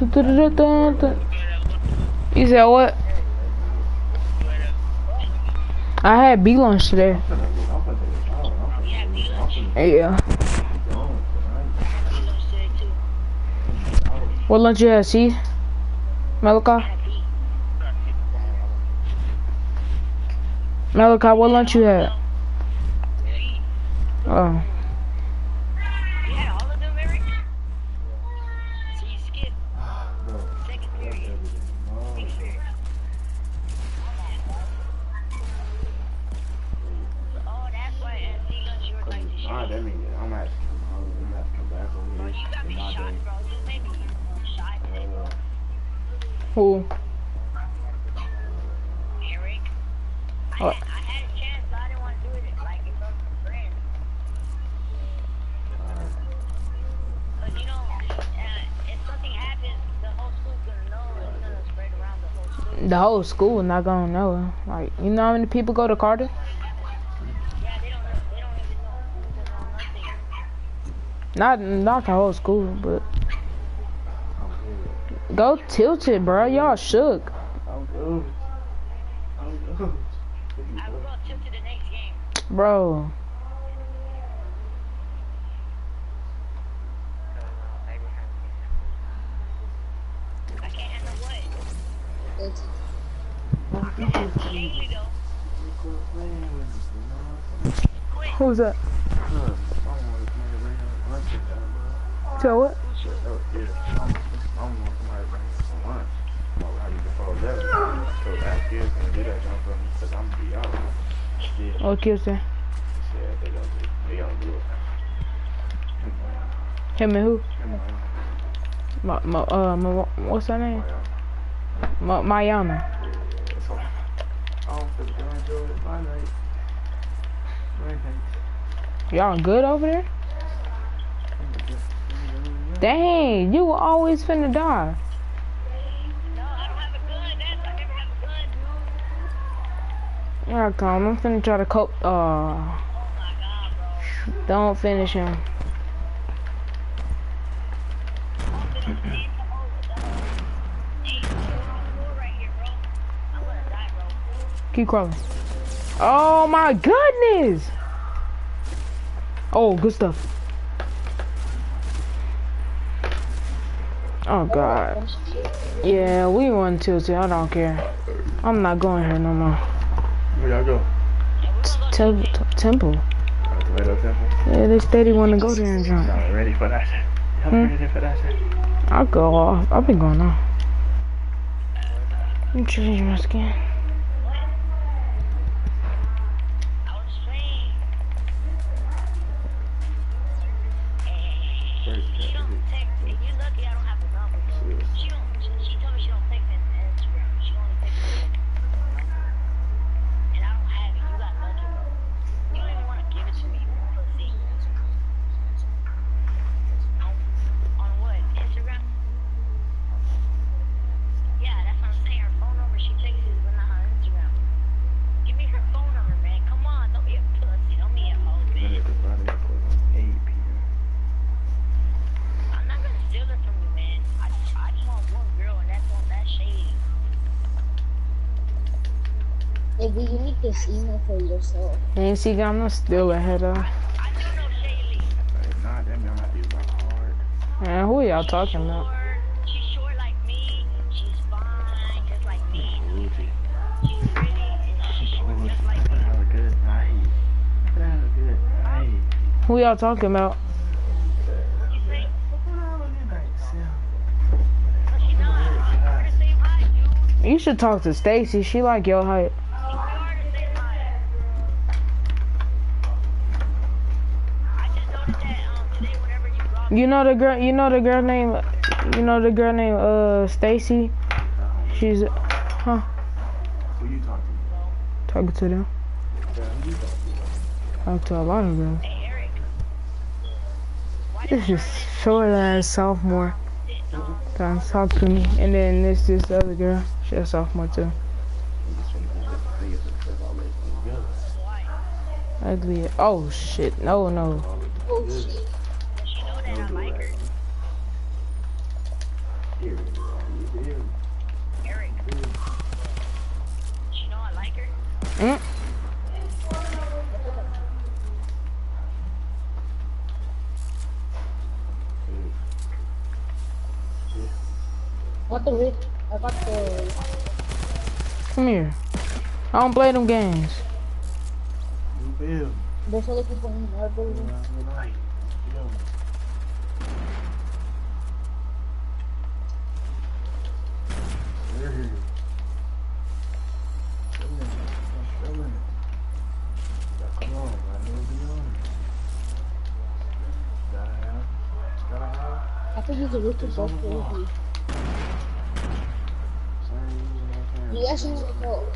You said what? I had B lunch today. Yeah. What lunch you had, see? Malachi? Malachi, what lunch you had? Oh. Who? Eric. I, What? had, I had a chance, but I didn't want to do it like in front of my friends. Cause you know, uh, if something happens, the whole school's gonna know, and it's gonna spread around the whole school. The whole school not gonna know. Like, you know how many people go to Carter? Not not the whole school, but go tilt it, bro. Y'all shook, bro handle what? Daily though. Quit. Who's that? So what? Oh, kills there. Him and who? Ma, ma, uh, ma, what's her name? Y'all good over there? Dang, you were always finna die. No, I come. I'm finna try to cope. Uh, Oh god, don't finish him. Keep crawling. Oh my goodness! Oh, good stuff. Oh god. Yeah, we won Tuesday. I don't care. I'm not going here no more. Where y'all go? Tem- temple. Tomato Temple. Yeah, they steady want to go there and jump. Y'all ready for that? Y'all Hmm? ready for that? I'll go off. I've been going off. I'm changing my skin. Email for yourself. Ain't see, I'm still ahead of. Not, that I'm gonna be. Man, who y'all talking about? And. Who y'all talking about? You should talk to Stacy. She like your height. You know the girl. You know the girl name. You know the girl named uh Stacy. She's huh Who you talking to? talking to them. Yeah, who you talking to? Talk to a lot of girls. Hey, Eric. Why This is short ass sophomore. Trying to talk to me, and then this this other girl. She's a sophomore too. I'm just finna go get the niggas and flip all this together. Ugly. Oh shit. No no. Oh shit. Does she know that I like her? Here, you feel me? Eric. You know I like her. Mm. I got the rig. I got the. Come here. I don't play them games. You feel me? There's other people in our building. Around the night. You feel me? I'm chilling. Gotta come on, I know be on it. Gotta have, gotta have. I think he's a rookie It's both on the wall. crazy. Same reason I can't. You guys need to go.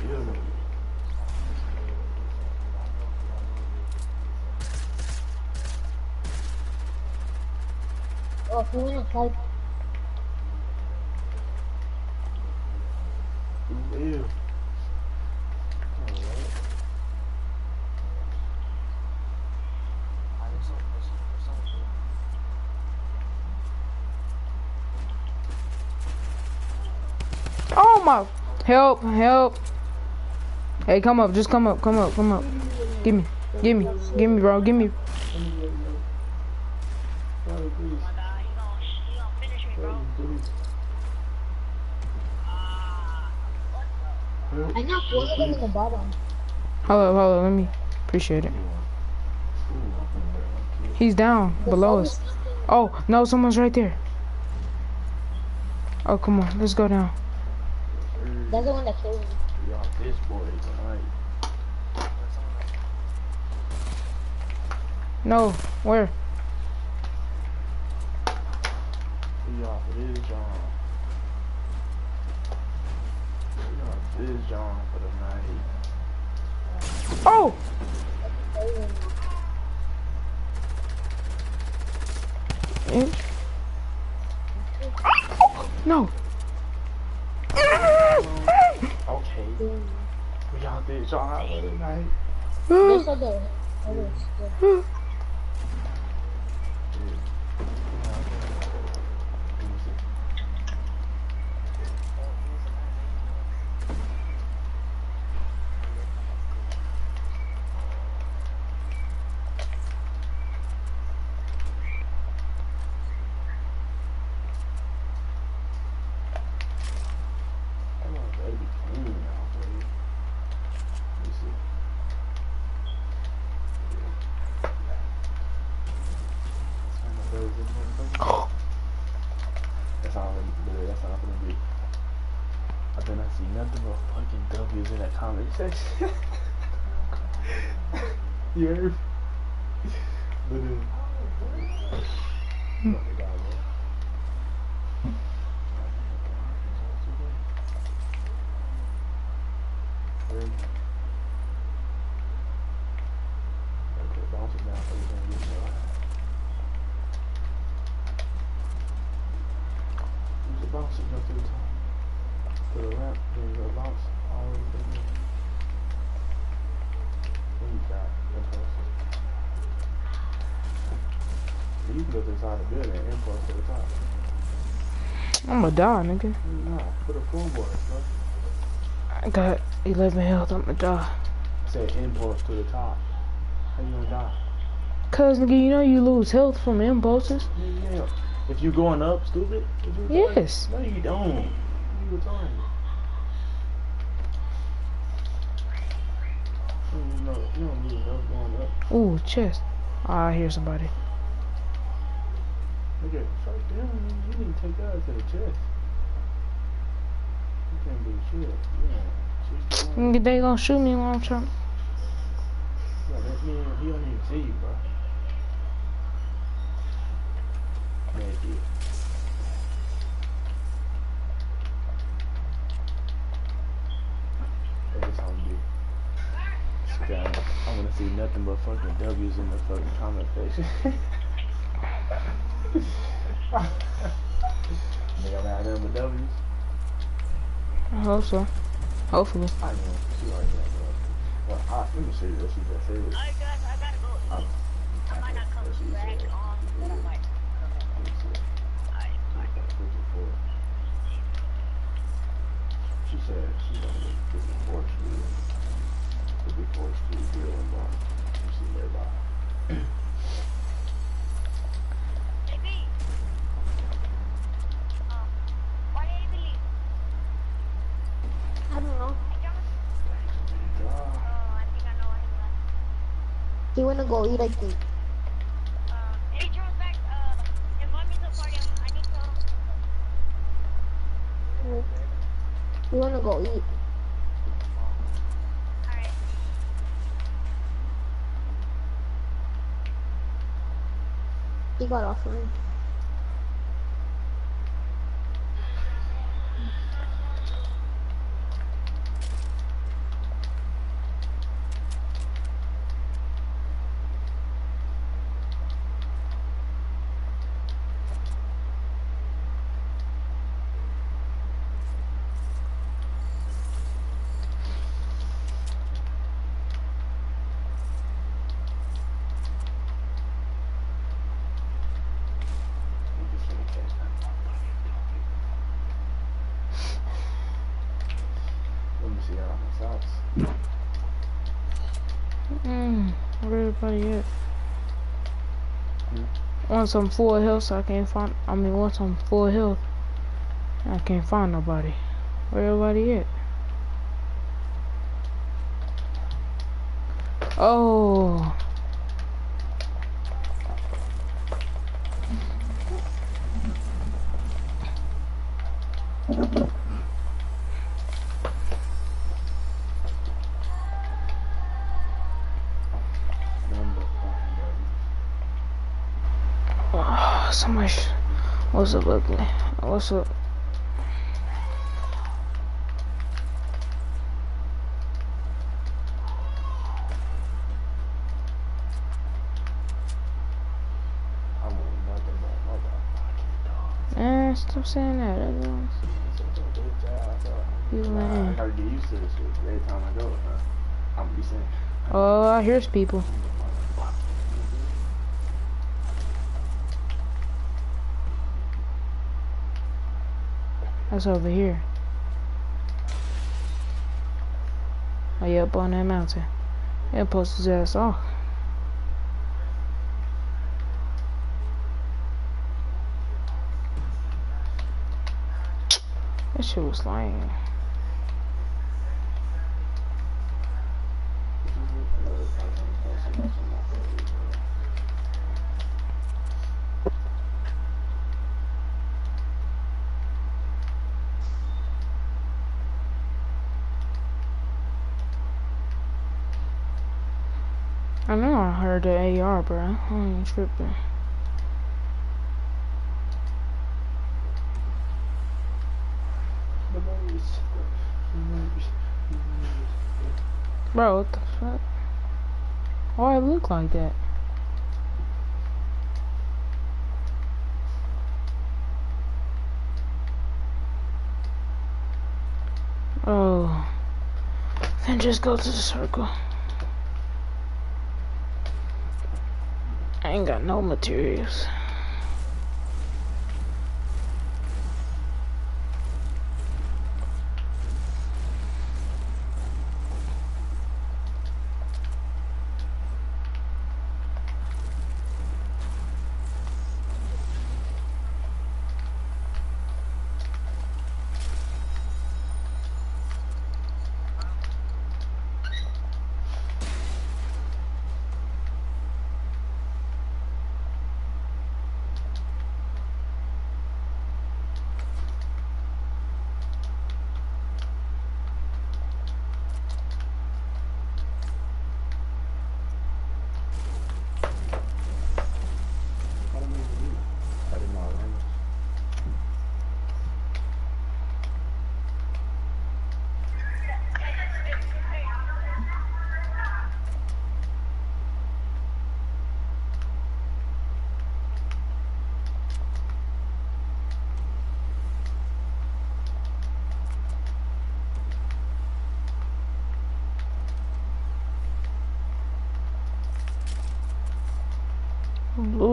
Feel me? Oh, if you wanna fight, You feel? Alright. Oh my. Help, help. Hey, come up. Just come up. Come up. Come up. Give me. Give me. Give me, bro. Give me. Hold up. Let me appreciate it. He's down below us. Oh, no, someone's right there. Oh, come on. Let's go down. That's the one that killed me. Y'all, this boy tonight. No, where? Y'all, this John. Y'all, this John for the night. Oh! No. Okay. We y'all did John for the night. There's other. others, yeah. Come on, baby. Clean now, baby. Let me see. Turn my birds in, motherfucker. That's all I'm gonna do. That's all I'm gonna do. I bet I see nothing but fucking W's in that comment you heard? me? But, uh, fuck the guy, man. Ready? Gotta quit bouncing now so you can get more. Use the bounce to go to the top. To the ramp, then you go bounce all the way to the end. Then you got impulses. You can go to the side of the building and impulse to the top. I'ma die, nigga. Nah, put a full board, bro. I got 11 health. I'ma die. Say impulse to the top. How you gonna die? Cause, nigga, you know you lose health from impulses. Yeah. If you going up, stupid? Going- Yes. No, you don't. You retarded. You. You don't need help going up. Ooh, chest. I hear somebody. Look at straight down. You to take that to the chest. You can't do shit. Yeah. Nigga, they gonna shoot me I'm trying. Yeah, that man, he don't even see you, bro. Man, yeah. That's how you. Scam. I wanna see nothing but fucking W's in the fucking comment section. Nigga, I'm out there with. I hope so. Hopefully. I know. She already got. Well, I, let me you what she just said. Alright guys, I gotta go. Um, I might not come back on, but I might. See. She said she's gonna big force field grill and bar. You nearby. Hey, B. Um, why did you leave? I don't know. Hey, John. Drive. Oh, I think I know why he left. He wanna go eat, I think. Me. He wanna go eat. Alright. He got offline. We just finna catch that motherfucking topic. Let me see how my socks. Mm, where everybody at? Want some full health so I can't find, I mean, want some full health. I can't find nobody. Where everybody at? Oh. Number fucking buddy. Oh, somebody. sh- What's up, ugly? What's up? I want nothing but motherfucking dogs. Man, stop saying that. That was- It's such a bitch ass, uh, You I gotta get used to this shit. Every time I go, I'm be saying. Oh, I hear people. That's over here. Yeah, up on that mountain. Yeah, post his ass off. That shit was lying. I know I heard the AR, bro. I ain't tripping. Bro, what the fuck? Why it look like that? Oh. Then just go to the circle. I ain't got no materials.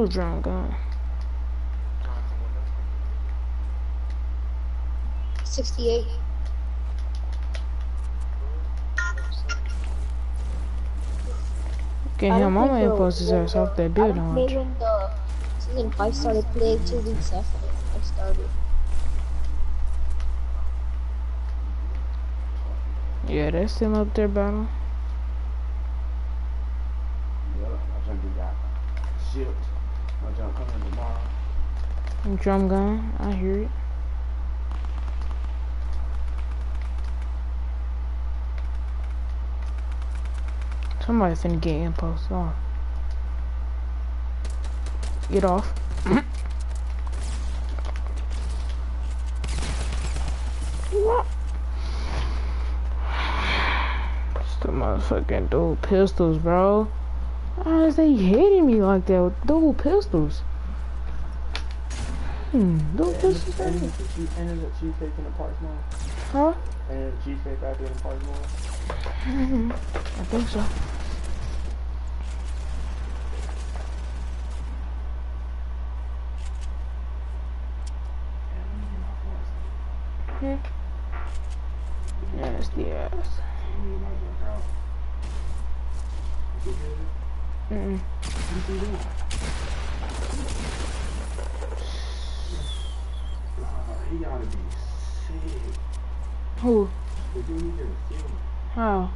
Drum gun. 68. Okay, I him, don't I'm think gonna the- post his ass off that I building. don't when uh, the season 5 started playing two weeks after I started. Yeah, that's still up there battle. Yeah, my junk just got shipped. My junk coming tomorrow. Drum gun, I hear it. Somebody finna get impulse off. Get off. What? Still motherfucking dual pistols, bro. Why is they hitting me like that with dual pistols? Hmm, And pistols. and the cheese- and cheesecake in the Parks Mall. Huh? And the cheesecake out there in the Parks Mall. hmm I think so. Nasty ass. Mm-mm. He gotta be sick. Who? The dude he just killed. How?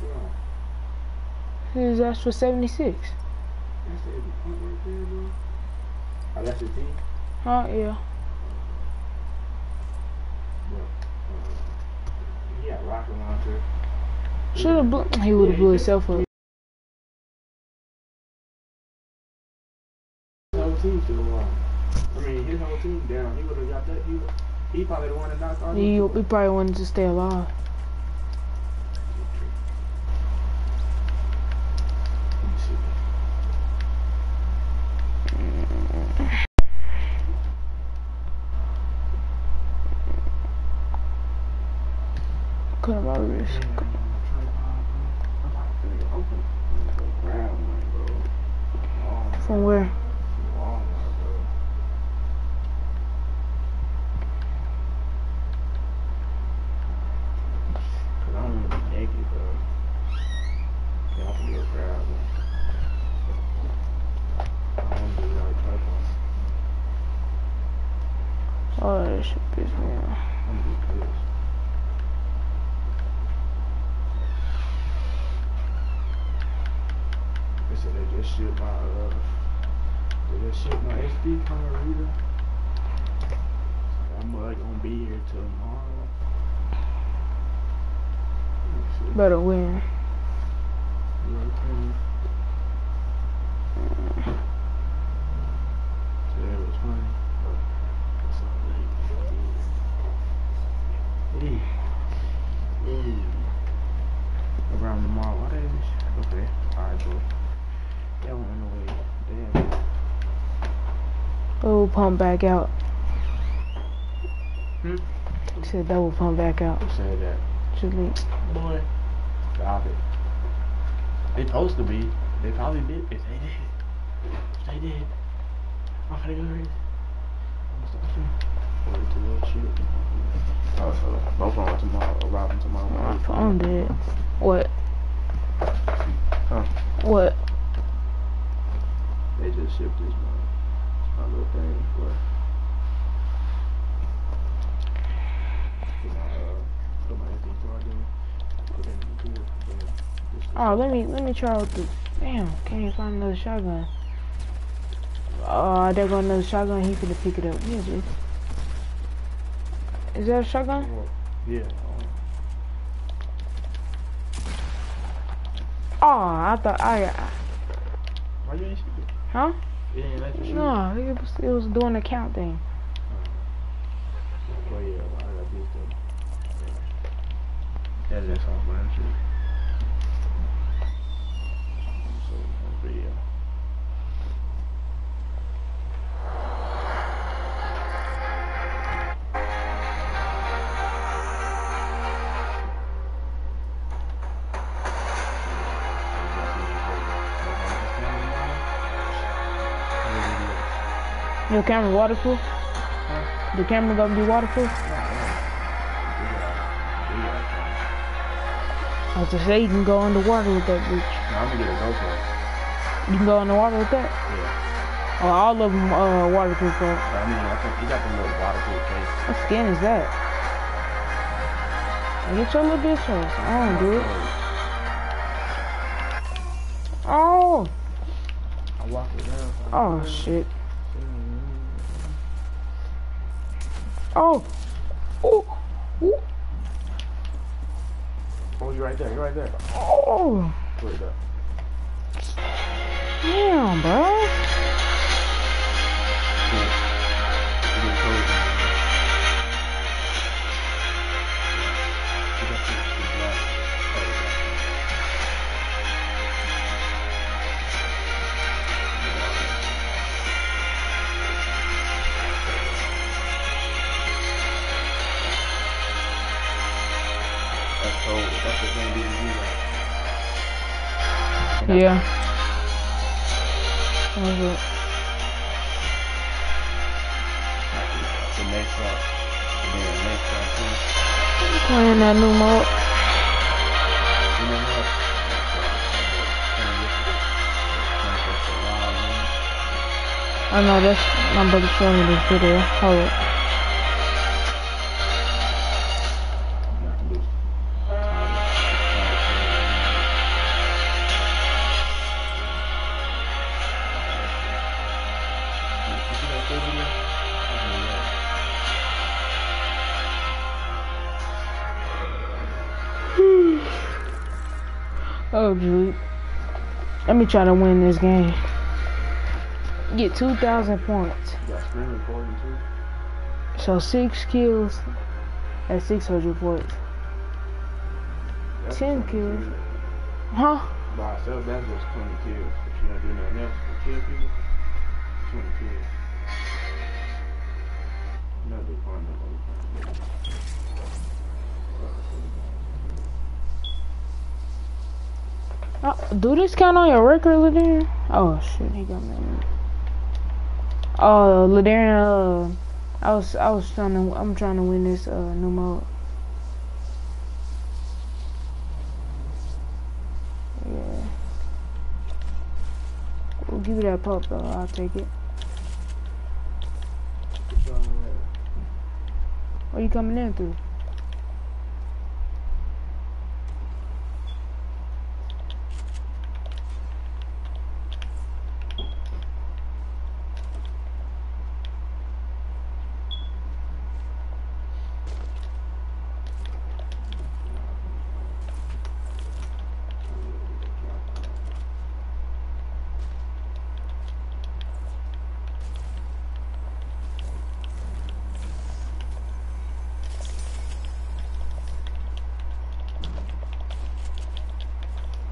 Bro, His ass for 76. that's the point right there, bro. Oh, that's your team? Huh? Yeah. Bro. Uh, he got rocket launcher. Should've blew. He would've blew himself up. His whole team still alive. I mean, his whole team down. He would've got that. He, he probably the one that knocked out. He, he probably wanted to stay alive. Cut him my wrist. From where? Oh, that shit pissed me off. They said they just shipped my uh, they just shipped my SD card reader. I'm like gonna be here tomorrow. Let me see. Better win. Okay. Today was funny, all late. Hey. Around tomorrow. What is this? Okay. Alright, bro. That went away. Damn. Double pump back out. Hmm? He said double pump back out. Who said that? Chili. Boy. Stop it. They supposed to be. They probably did. If they did. If they did. I'm finna go read. I'm stopping. Wait till that shit. Oh, so both of tomorrow. Arriving tomorrow. My morning. phone dead. What? Huh? What? They just shipped this one. My little thing for. For my, uh, for my SD card in. Put in the computer. Then this- Oh, let me let me try out the. Damn, can't even find another shotgun. Oh, there go another shotgun. He finna pick it up. Yeah, dude. Is that a shotgun? Yeah. Oh, I thought I. Why you ain't shoot it? Huh? You ain't let you shoot it? No, it was it was doing the count thing. Well, yeah, I got this though. That's all my shit. Your camera waterproof? The camera gonna be waterproof? I was just say you can go underwater with that bitch. No, I'm gonna get a GoPro. You can go underwater with that? Yeah. Oh, all of them uh, waterproof. Bro. I mean, I think you got the little waterproof case. What skin is that? Get your little bitch off. I don't do it. Oh! I walk it down. Oh, shit. Oh! Ooh! Oh, you're right there. You're right there. Oh! Right there. Damn, bro. That's. Yeah. What it? One too. Playing that new mode. Know? I know that's my brother showing me this video. Hold up. Me try to win this game. Get 2,000 points. You got screen too? So six kills at 600 points. That's 10 20 kills. Huh? By itself, that's just 20 kills. If you don't do nothing else kill people, 20 kills the fun, not the fun. Uh, do this count on your record, Ladarian? Oh shit, he got me. Oh, Ladarian, uh, I was, I was trying to, I'm trying to win this, uh, new mode. Yeah. We'll give you that pop though, I'll take it. What are you coming in through?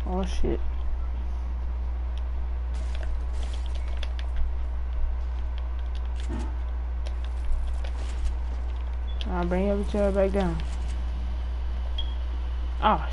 Oh shit. Chair back down. Oh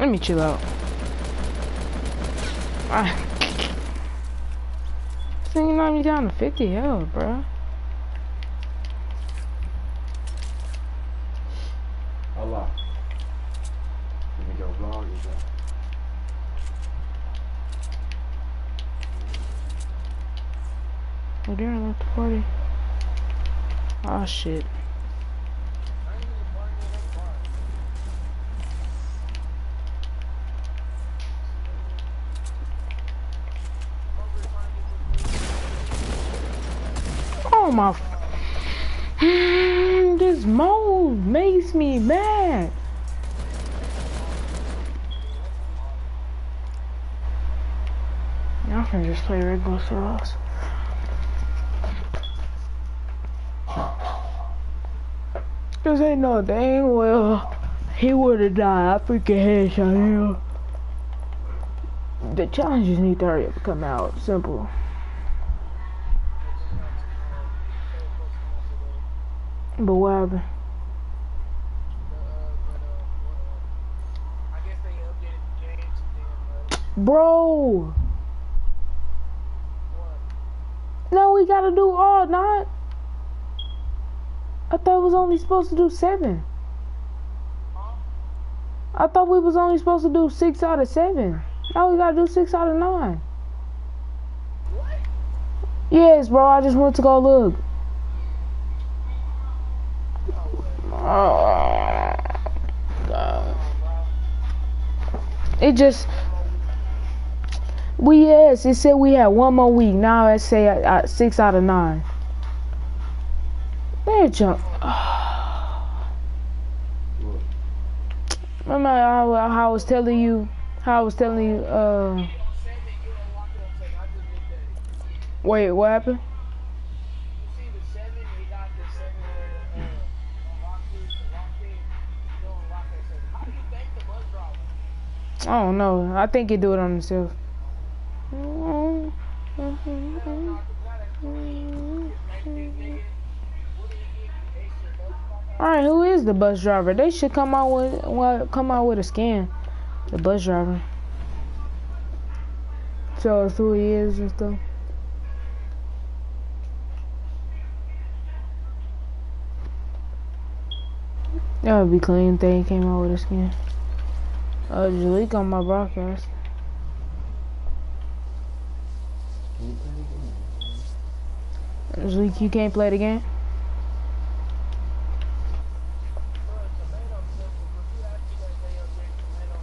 Let me chill out. Ah. This thing knocked me down to 50 hell, bro. Allah. Let me go vlog is that? Oh, they're left the party. Oh shit. this mold makes me mad. Y'all can just play regular solos. Cause ain't no dang well he would've died. I freaking headshot him. The challenges need to hurry up come out. Simple. But what happened? I guess they updated the games and then, Bro! No, we gotta do all nine. I thought it was only supposed to do seven. I thought we was only supposed to do six out of seven. Now we gotta do six out of nine. Yes, bro. I just went to go look. It just. We yes, it said we had one more week. Now it say uh, uh, six out of nine. There, jump. Remember how, how I was telling you, how I was telling you, uh, Seven, you unlock it on seven. I just did that. wait, what happened? I don't know. I think he do it on himself. All right, who is the bus driver? They should come out with well, come out with a scan. The bus driver. Show us who he is and stuff. That would be clean if they came out with a scan. Uh, Jalik on my broadcast. Jalik, you can't play the game?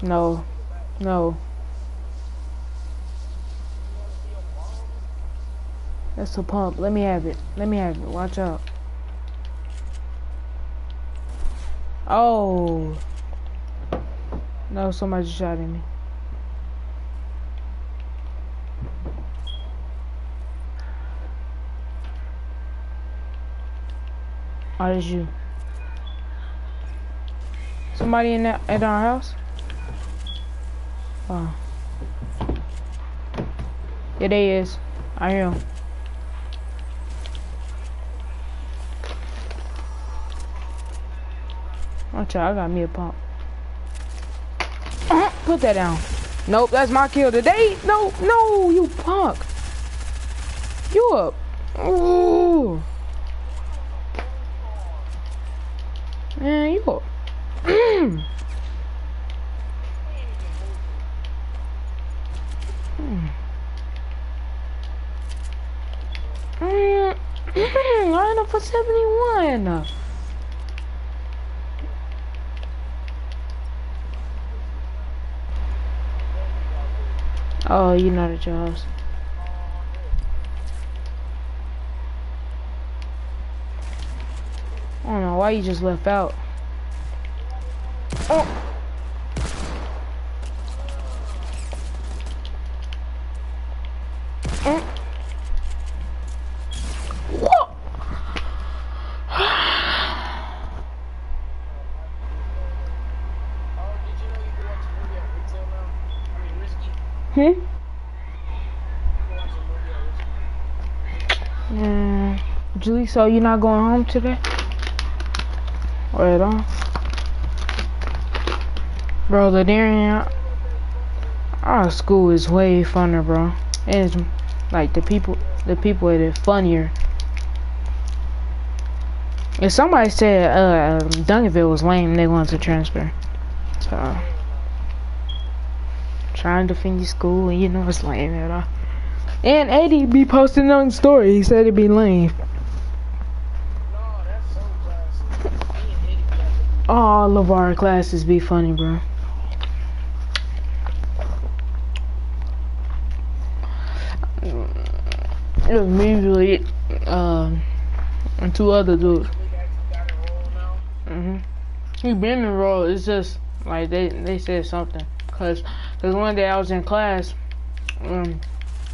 No. No. That's a pump. Let me have it. Let me have it. Watch out. Oh. No, somebody just shot at me. Oh, you. Somebody in that at our house? Oh. Yeah, they is. I 'em. Watch out, I got me a pump. Put that down. Nope, that's my kill today. No, no, you punk. You up. Ooh. Man, you up. Mm, Line up for 71. Oh, you're not at your house. I don't know why you just left out. Oh. Mm. Whoa. Oh, did you know you can watch a movie at retail now? I mean, risky. Hmm? You can watch a movie at risky. Mm, Julie, so you're not going home today? Or at all? Bro, the Ladarian, our school is way funner, bro. And it's like the people, the people at it funnier. If somebody said uh, Duncanville was lame, they wanted to transfer. So, trying to your school, and you know it's lame at all. And Eddie be posting on the story. He said it'd be lame. No, that's so classic. Me and Eddie got the All of our classes be funny, bro. Usually, um, and two other dudes. hmm He been in role. It's just like they they said something. Cause, cause one day I was in class, um,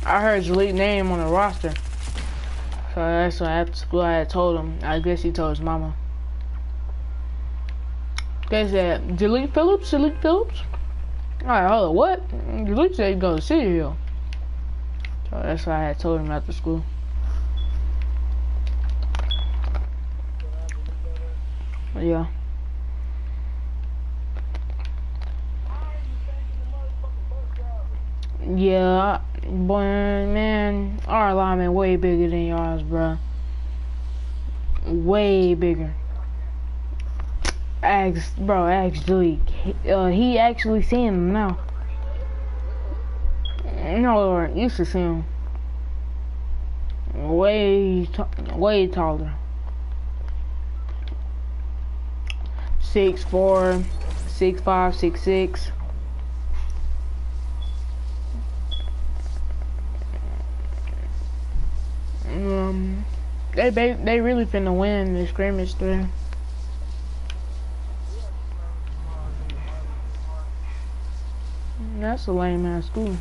I heard Jalik name on the roster. So that's why after school I had told him. I guess he told his mama. They said, delete Phillips, delete Phillips. Alright, hold on, what? Delete said you go to City Hill. So that's why I had told him after school. Yeah. Yeah, boy, man, our lineman way bigger than yours, bro. Way bigger. Ask, bro, Drake. Uh, he actually seen him now. No, used to see him. Way, way taller. Six four, six five, six six. Um, they they they really finna win the scrimmage there. That's a lame ass school.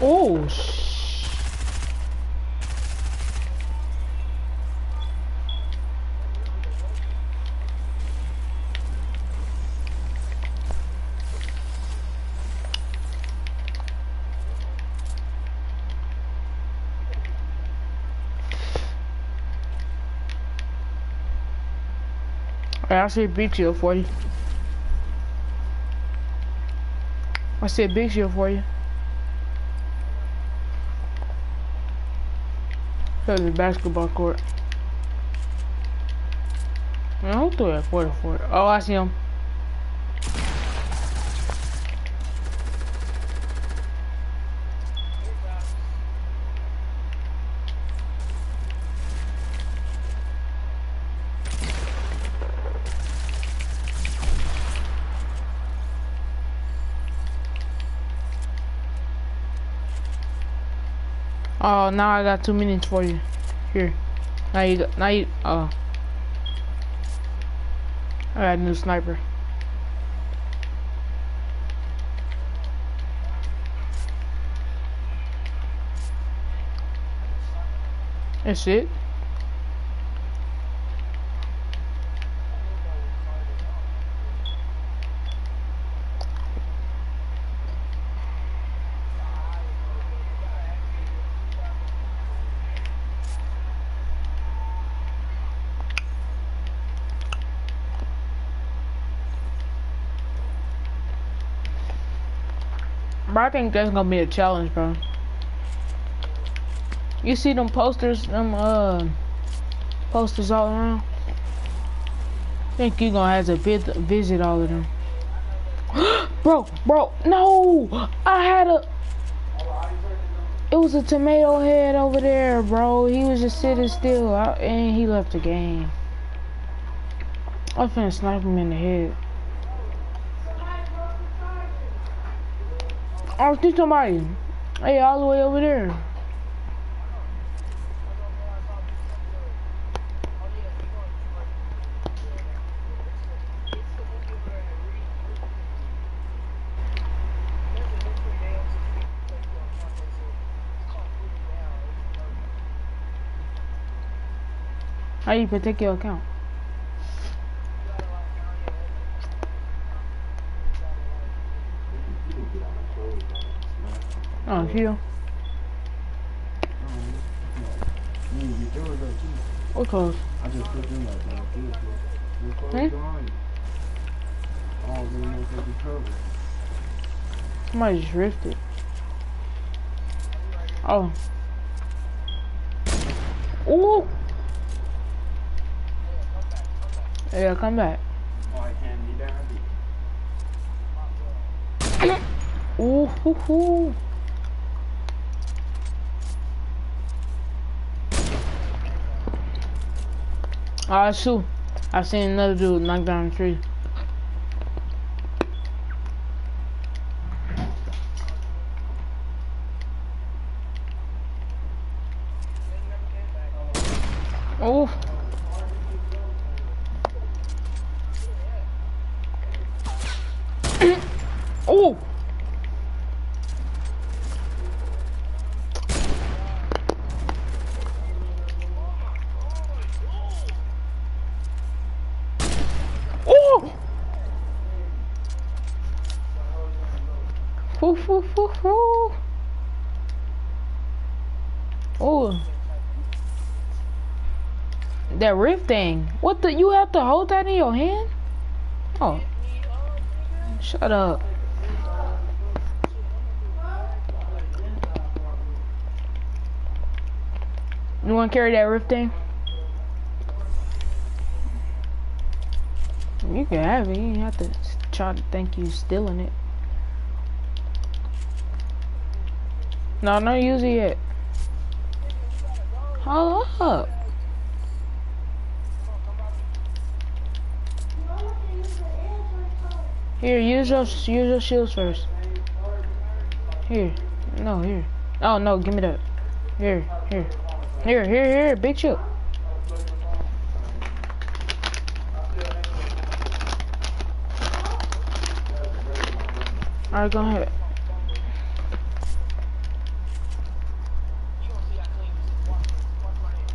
Oh, sh I said big shield for you. I said big shield for you. There's a basketball court. Man, who threw that 44? Oh, I see him. Oh, now I got two minutes for you. Here. Now you got, now you, oh. I got a new sniper. That's it. Bro, I think that's gonna be a challenge, bro. You see them posters, them uh posters all around? I think you gonna have to visit all of them. bro, bro, no! I had a. It was a tomato head over there, bro. He was just sitting still, I, and he left the game. I finna snipe him in the head. I was somebody. Hey, all the way over there. How you protect your account? Oh, here. What clothes? I just put them like that. They be covered. Somebody drifted. Oh. Ooh! Yeah, come back. Oh. Ooh, hoo, hoo. Ah, shoot. I seen another dude knock down a tree. Ooh. oh! Oh! Hoo, hoo, hoo, hoo. Oh. That rift thing. What the? You have to hold that in your hand? Oh. Shut up. You want to carry that rift thing? You can have it. You have to try to think you stealing it. No, not use it yet. Hold up. Here, use your use your shields first. Here, no, here. Oh no, give me that. Here, here, here, here, here, big shield. All right, go ahead. You gonna see I clean this. Watch, watch my hand.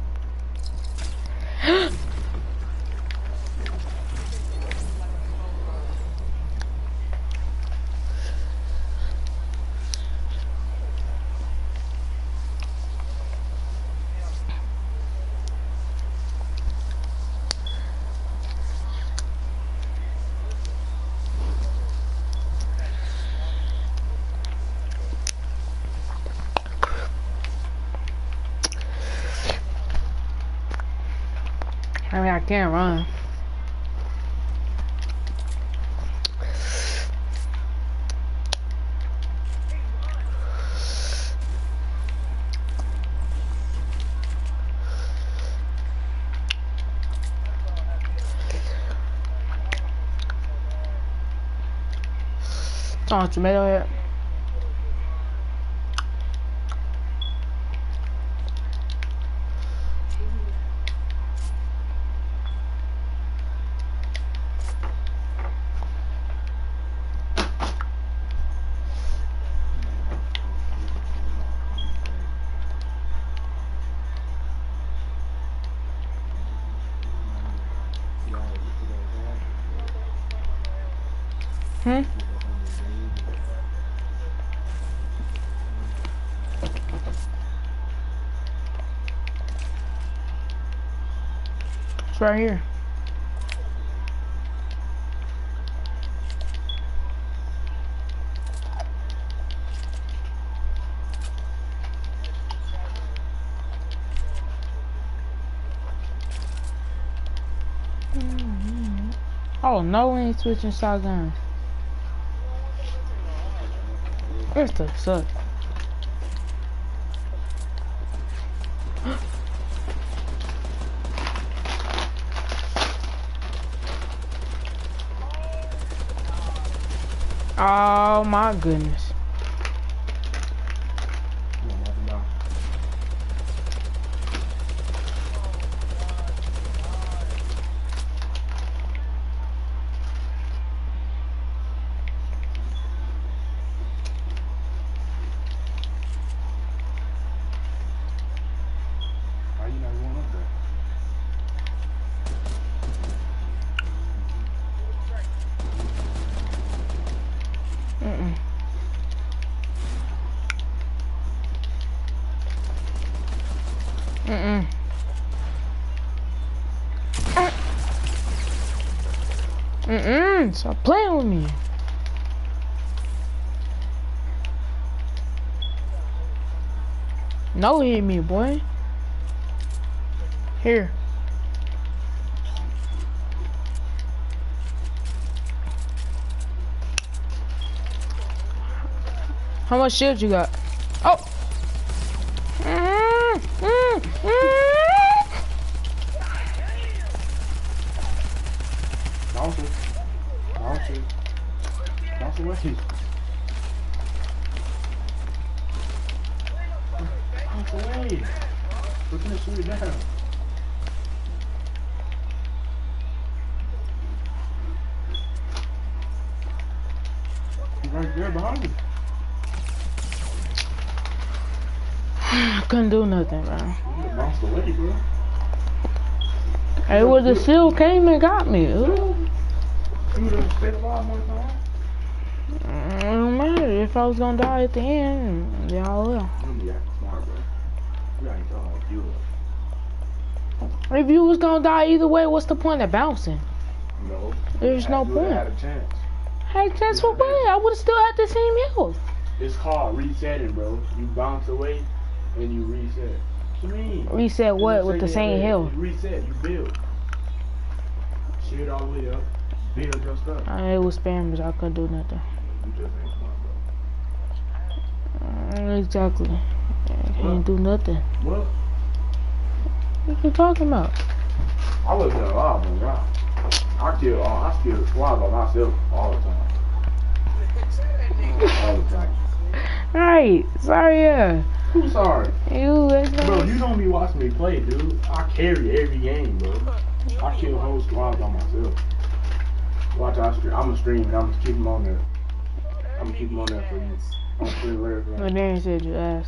I mean, I can't run. Oh, tomato head. Hmm? It's right here. Oh no, we ain't switching shotguns. The? Oh my goodness. Mm-mm. Mm-mm. Stop playing with me. No hit me, boy. Here. How much shield you got? Oh. Mm, mm, mm. Bounce it. Bounce it. Bounce away. Bounce away. We're gonna shoot it down. right there behind you. I couldn't do nothing, bro. You get bounced away, bro. Hey, well, the seal came and got me. Ooh. You would have stayed alive more time. Mm, It don't matter if I was gonna die at the end. Y'all will. You don't be acting smart, bro. You ain't talking like you are. If you was gonna die either way, what's the point of bouncing? No. There's no point. had a chance. Hey, that's what way. I would have still had the same health. It's called resetting, bro. You bounce away and you reset. What you mean? Reset what You with the same health? Reset, you build. Shit all the way up. Build your stuff. I it was spammers. I couldn't do nothing. You just ain't smart, Mm, Exactly. I can't do nothing. What? What you talking about? I would have been alive, man. I kill all, I kill squad by myself all the time. All the time. Right. Sorry, yeah. Who's sorry? You, Bro, you don't be watching me play, dude. I carry every game, bro. I kill whole squads by myself. Watch I stream. I'm gonna stream and I'm gonna keep them on there. I'm gonna keep them on there for you. I'm gonna put it later. bro. But then he said you ass.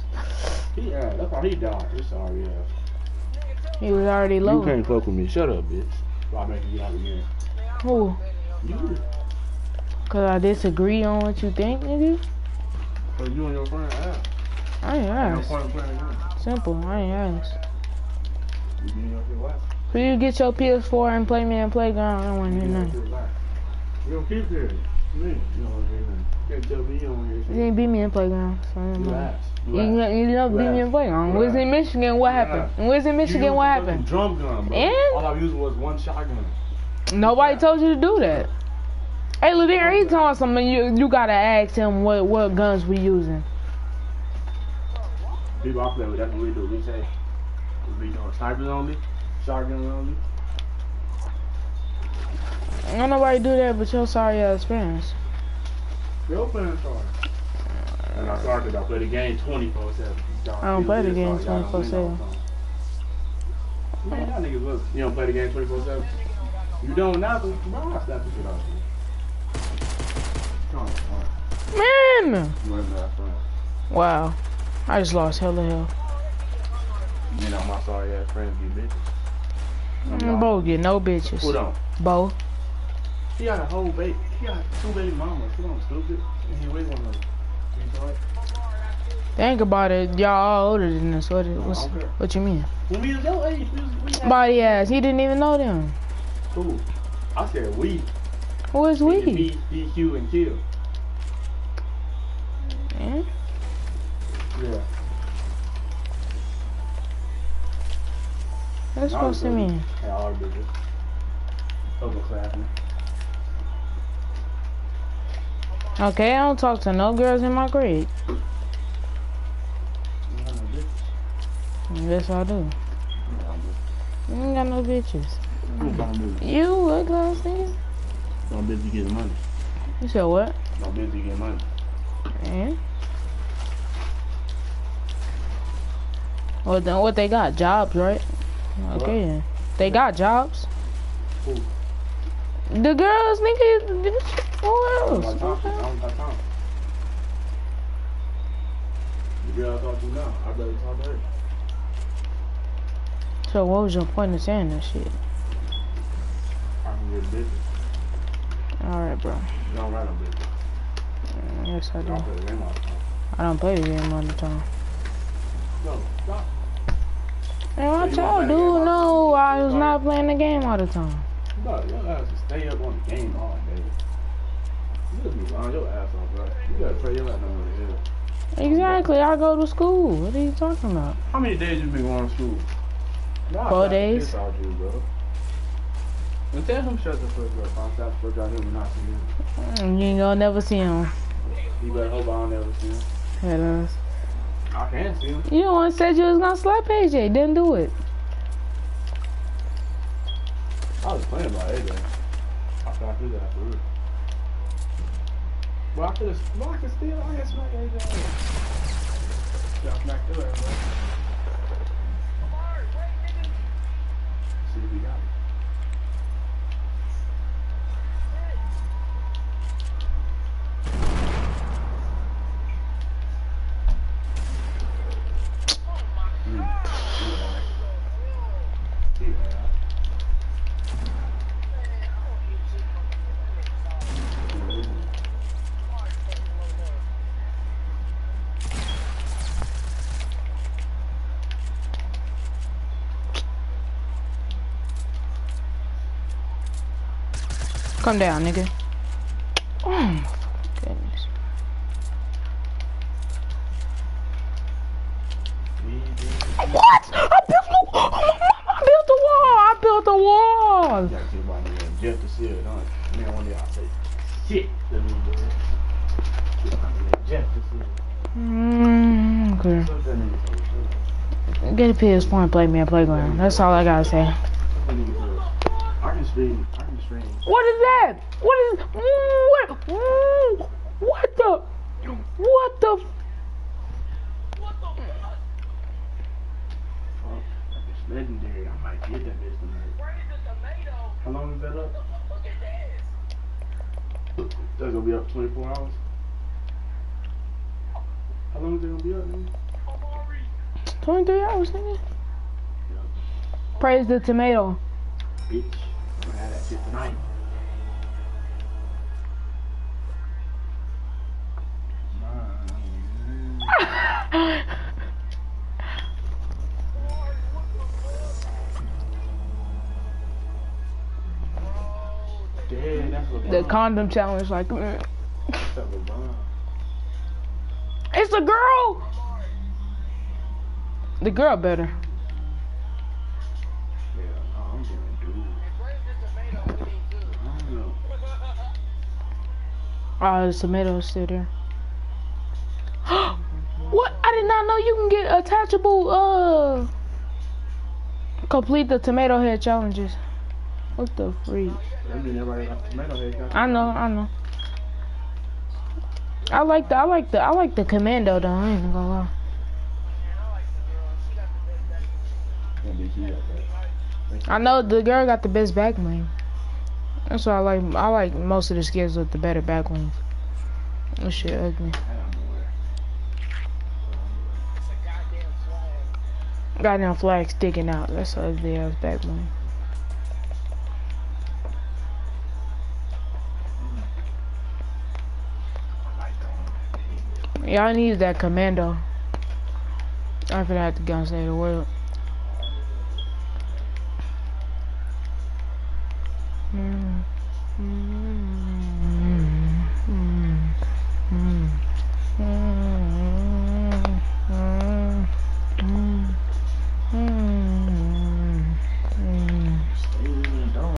He, yeah, that's why he died. It's sorry, yeah. He was already low. You can't fuck with me. Shut up, bitch. Why make you get out again? Who? You. Cause I disagree on what you think, nigga. Cause you and your friend ass. I ain't No point in playing again. Simple. I ain't asked. You being up your ass. Could you get your PS4 and play me in playground? I don't want to hear nothing. You don't keep there. Me. You don't want to hear nothing. You can't tell me you don't to You didn't beat me in playground. So I don't You ass. You, You ass. you never You beat me in playground. You Was in Michigan. What happened? ass. Was in Michigan. What happened? Drum gun, bro. And? All I used was one shotgun. Nobody told you to do that. Hey, Ladere, he telling something. You you gotta ask him what what guns we using. People I play with, that's what we do. We say, we doing snipers only, shotguns only. Ain't nobody do that but your sorry ass parents. Real playing sorry. And I started because I play the game 24 7. I don't play the game 24/7. Man, y'all niggas look. You don't play the game 24 7? You don't now, so bro, I'll slap the shit out of you. Come on, come on. Man! You want to have fun. Wow. I just lost hell hella hell. You know, my sorry ass friends get bitches. Mm. Bo get no Hold bitches. on. Bo. He got a whole baby. He got two baby mamas. Come on, stupid. And he one of them. Think about it. Y'all all older than us. What, what's, don't what you mean? When we was your age, we was, we Body ass. He didn't even know them. Who? I said we. Who is we? B, DQ, and kill. Eh? Yeah. What's I supposed to mean? Yeah, bitches. Overclassing. Okay, I don't talk to no girls in my grade. You know, bitches. Yes, I do. You ain't got no bitches. bitches. Who dumb bitches? You, what nigga? Dumb bitches getting money. You said what? Dumb bitches getting money. Eh? Well, then what they got? Jobs, right? Okay. They got jobs. Who? The girls, nigga. Who else? got time. I don't got time. The girl I talk to now, I better talk to her. So what was your point of saying that shit? I can get bitches. Alright, bro. You don't write no bitches. Mm, Yes, I do. don't play the game all the time. I don't play the game all the time. No, stop. Man, watch you don't out, play the dude. game all the No. I was not playing the game all the time. Bro, your ass to stay up on the game all day. You just be lying your ass off, bro. You gotta pray your ass over the hill. Exactly. I go to school. What are you talking about? How many days you been going to school? Nah, Four days. Out you, bro. And tell him shut the fuck up. I'm stop fuck out here when I see him. Mm, You ain't gonna never see him. You better hope I don't ever see him. Ass. I can see him. You the one said you was gonna slap AJ. Didn't do it. I was playing about AJ. I thought I could that for real. But I could have, well, I could still, I can smack AJ. Yeah, smack your ass, bro. See if he got it. Come down, nigga. Oh my goodness. What? I built the I built the wall. I built the wall. You gotta think about me, Jeff the Seal, don't? Man, one day I'll say, shit, let me do it. Jeff the Seal. Mm, okay. Fuck that nigga for sure. Get a PS4 and play me a playground. That's all I gotta say. Fuck that nigga for I can stream, I can stream. What is that? What is what? Ooh, What the? What the? Fuck, it's legendary. I might get that bitch tonight. How long is that up? That's gonna be up 24 hours. How long is it gonna be up, man? 23 hours, nigga. The tomato. Bitch, I'm gonna have that shit tonight. Damn. The condom challenge, like, mm, it's a girl. The girl better. Oh, the tomato's still there. what? I did not know you can get attachable, uh, complete the tomato head challenges. What the freak? I know, I know. I like the, I like the, I like the commando though. I ain't gonna lie. I know the girl got the best back bling. That's why I like. I like most of the skills with the better back blings. That shit ugly. Goddamn flag sticking out. That's ugly ass back bling. Y'all need that commando. I forgot to go say the word. Mm, mm,